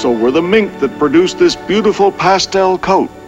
so were the mink that produced this beautiful pastel coat.